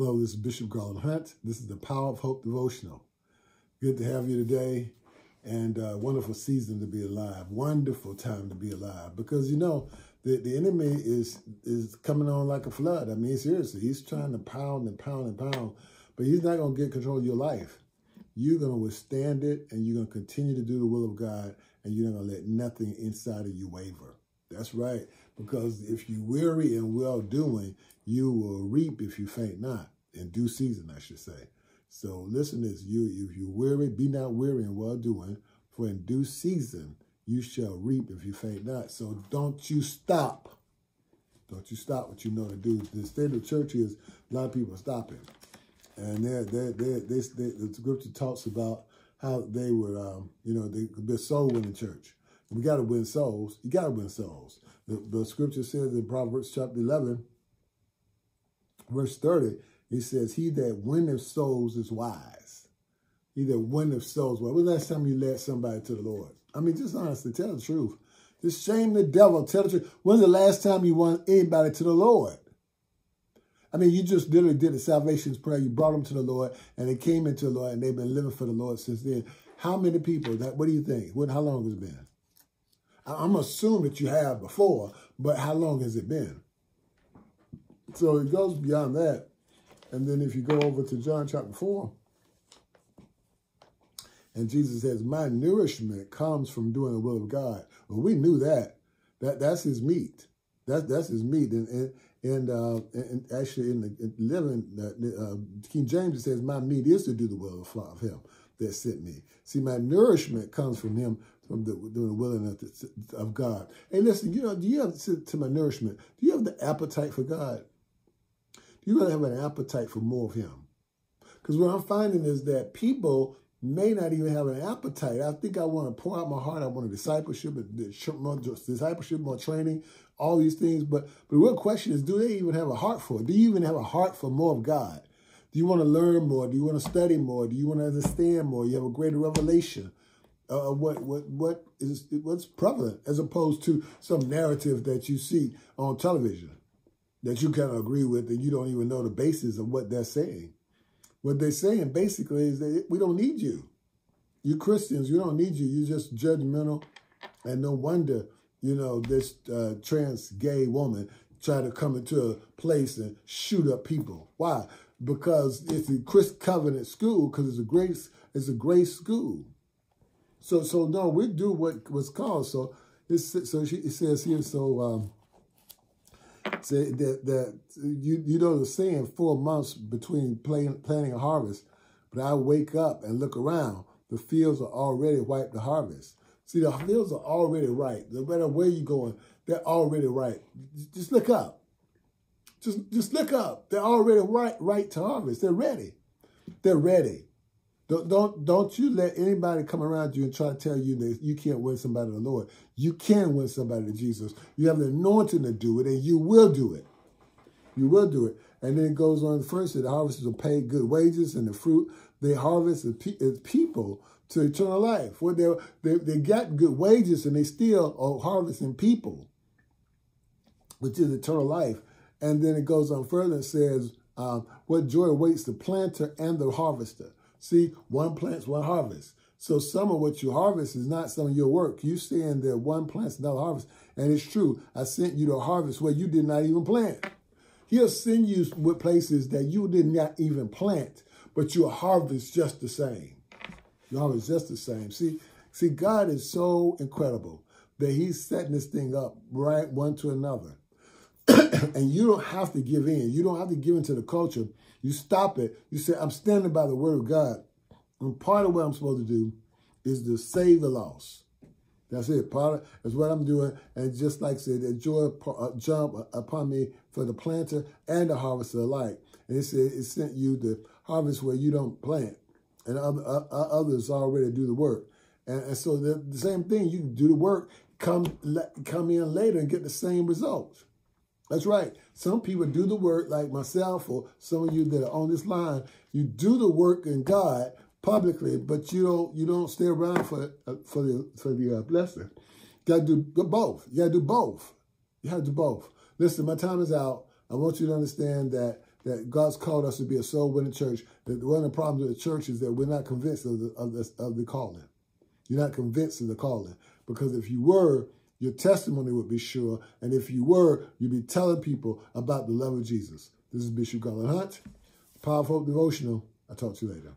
Hello, this is Bishop Garland Hunt. This is the Power of Hope devotional. Good to have you today and uh, wonderful season to be alive. Wonderful time to be alive because you know the, the enemy is is coming on like a flood. I mean, seriously, he's trying to pound and pound and pound, but he's not going to get control of your life. You're going to withstand it and you're going to continue to do the will of God and you're not going to let nothing inside of you waver. That's right. Because if you weary and well doing, you will reap if you faint not. In due season, I should say. So listen this. You, if you weary, be not weary in well doing, for in due season you shall reap if you faint not. So don't you stop. Don't you stop what you know to do. The state of the church is a lot of people are stopping. And they're, they're, they're, they, they, the scripture talks about how they were, um, you know, they, they're soul winning church. We got to win souls. You got to win souls. The, the scripture says in Proverbs chapter 11, verse 30, it says, he that winneth souls is wise. He that winneth souls. Well, when was the last time you led somebody to the Lord? I mean, just honestly, tell the truth. Just shame the devil. Tell the truth. When's the last time you won anybody to the Lord? I mean, you just literally did the salvation's prayer. You brought them to the Lord, and they came into the Lord, and they've been living for the Lord since then. How many people? That What do you think? What? How long has it been? I'm assuming that you have before, but how long has it been? So it goes beyond that. And then if you go over to John chapter 4, and Jesus says, my nourishment comes from doing the will of God. Well, we knew that. That That's his meat. That, that's his meat. And, and, and, uh, and actually in the in living, uh, King James says, my meat is to do the will of, him that sent me. See, my nourishment comes from him from the, doing the willing of, God. Hey, listen, you know, do you have, to, to my nourishment, do you have the appetite for God? Do you really have an appetite for more of him? Because what I'm finding is that people may not even have an appetite. I think I want to pour out my heart. I want a discipleship, discipleship, more training, all these things. But, but the real question is, do they even have a heart for it? Do you even have a heart for more of God? Do you want to learn more? Do you want to study more? Do you want to understand more? You have a greater revelation of what what what is what's prevalent as opposed to some narrative that you see on television that you kind of agree with and you don't even know the basis of what they're saying. What they're saying basically is that we don't need you. You Christians, you don't need you. You're just judgmental, and no wonder you know this uh, trans gay woman try to come into a place and shoot up people. Why? Because it's a Christ Covenant school. Because it's a grace. It's a grace school. So, so no, we do what was called. So, it's, so she, it says here, so, um, say that, that you, you know the saying, four months between planting, planting a harvest, but I wake up and look around, the fields are already ripe to harvest. See, the fields are already ripe. No matter where you're going, they're already ripe. Just look up. Just, just look up. They're already right, right to harvest. They're ready. They're ready. Don't, don't, don't you let anybody come around you and try to tell you that you can't win somebody to the Lord. You can win somebody to Jesus. You have the anointing to do it, and you will do it. You will do it. And then it goes on first, the harvesters will pay good wages, and the fruit they harvest is people to eternal life. Well, they, they, they got good wages, and they still are harvesting people, which is eternal life. And then it goes on further and says, um, what joy awaits the planter and the harvester. See, one plants, one harvest. So some of what you harvest is not some of your work. You saying that one plants, another harvest. And it's true. I sent you to harvest where you did not even plant. He'll send you with places that you did not even plant, but you harvest just the same. You harvest just the same. See, see, God is so incredible that he's setting this thing up right one to another. and you don't have to give in. You don't have to give into the culture. You stop it. You say, I'm standing by the word of God. And part of what I'm supposed to do is to save the lost. That's it. Part of that's what I'm doing. And just like I said, the joy uh, jump upon me for the planter and the harvester alike. And it said it sent you the harvest where you don't plant, and other, uh, others already do the work. And, and so the, the, same thing, you do the work, come come in later and get the same results. That's right. Some people do the work like myself or some of you that are on this line. You do the work in God publicly, but you don't you don't stay around for uh, for the for the uh, blessing. You got to do both. You got to do both. You have to do both. Listen, my time is out. I want you to understand that that God's called us to be a soul winning church. That one of the problems with the church is that we're not convinced of the, of the, of the calling. You're not convinced of the calling. Because if you were, your testimony would be sure. And if you were, you'd be telling people about the love of Jesus. This is Bishop Garland Hunt, Powerful Devotional. I'll talk to you later.